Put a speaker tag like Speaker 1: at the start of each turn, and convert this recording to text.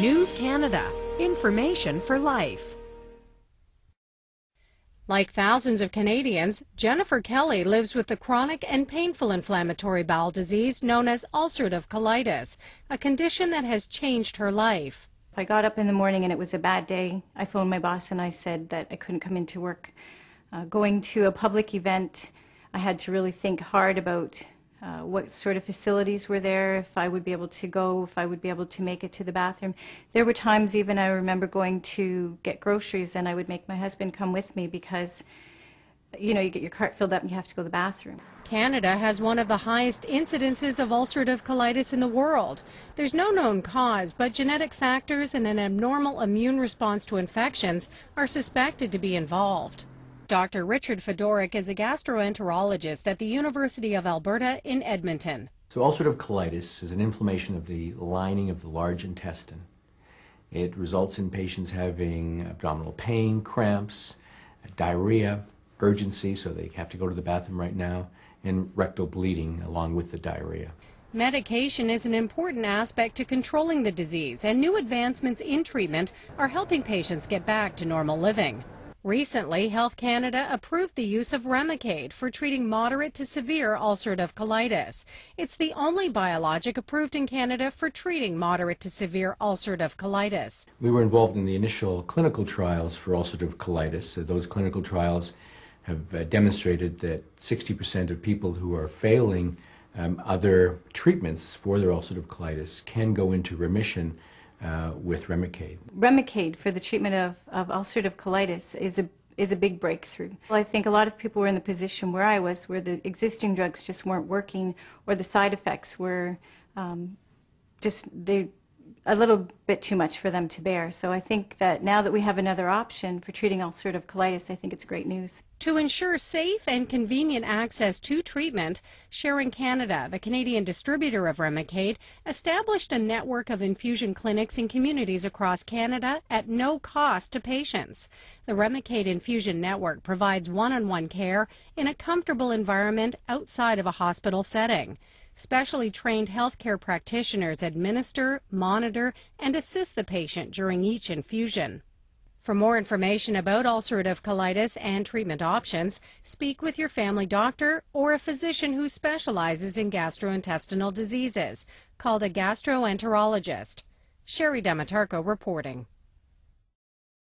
Speaker 1: News Canada. Information for life. Like thousands of Canadians, Jennifer Kelly lives with the chronic and painful inflammatory bowel disease known as ulcerative colitis, a condition that has changed her life.
Speaker 2: I got up in the morning and it was a bad day. I phoned my boss and I said that I couldn't come into work. Uh, going to a public event, I had to really think hard about uh, what sort of facilities were there, if I would be able to go, if I would be able to make it to the bathroom. There were times even I remember going to get groceries and I would make my husband come with me because, you know, you get your cart filled up and you have to go to the bathroom.
Speaker 1: Canada has one of the highest incidences of ulcerative colitis in the world. There's no known cause, but genetic factors and an abnormal immune response to infections are suspected to be involved. Dr. Richard Fedorak is a gastroenterologist at the University of Alberta in Edmonton.
Speaker 3: So ulcerative colitis is an inflammation of the lining of the large intestine. It results in patients having abdominal pain, cramps, diarrhea, urgency, so they have to go to the bathroom right now, and rectal bleeding along with the diarrhea.
Speaker 1: Medication is an important aspect to controlling the disease, and new advancements in treatment are helping patients get back to normal living. Recently, Health Canada approved the use of Remicade for treating moderate to severe ulcerative colitis. It's the only biologic approved in Canada for treating moderate to severe ulcerative colitis.
Speaker 3: We were involved in the initial clinical trials for ulcerative colitis. those clinical trials have uh, demonstrated that 60% of people who are failing um, other treatments for their ulcerative colitis can go into remission uh, with Remicade.
Speaker 2: Remicade for the treatment of, of ulcerative colitis is a is a big breakthrough. Well, I think a lot of people were in the position where I was, where the existing drugs just weren't working, or the side effects were um, just they a little bit too much for them to bear. So I think that now that we have another option for treating ulcerative colitis, I think it's great news.
Speaker 1: To ensure safe and convenient access to treatment, Schering Canada, the Canadian distributor of Remicade, established a network of infusion clinics in communities across Canada at no cost to patients. The Remicade Infusion Network provides one-on-one care in a comfortable environment outside of a hospital setting. Specially trained healthcare practitioners administer, monitor, and assist the patient during each infusion. For more information about ulcerative colitis and treatment options, speak with your family doctor or a physician who specializes in gastrointestinal diseases, called a gastroenterologist. Sherry Demetarco reporting.